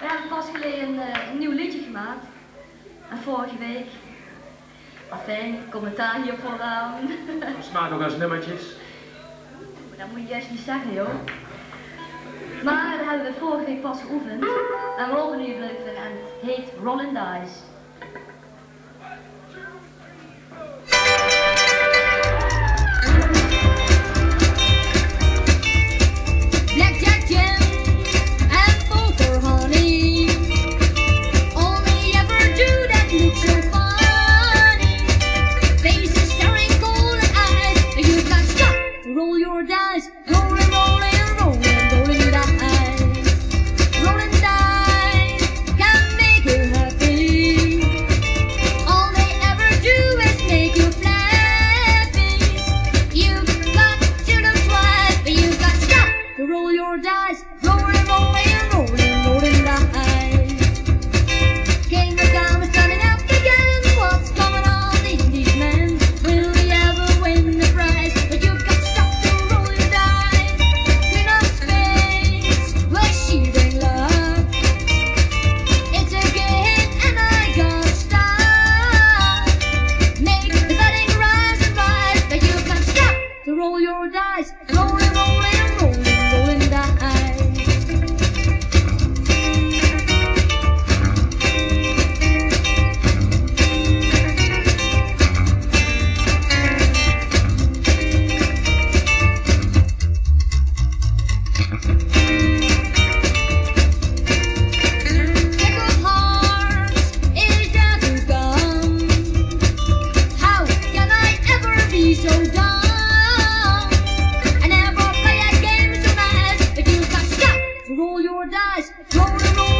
We hebben pas geleden eh, een, nieuw liedje gemaakt. En vorige week. Afijn, commentaar hier vooraan. Het smaakt nog als nummertjes. Dat moet je juist niet zeggen, joh. Maar dat hebben we vorige week pas geoefend. En we horen nu leuk en het heet and Dice. rolling, rolling. dice, rolling, rolling, rolling, rolling dice. So dumb. Kodash.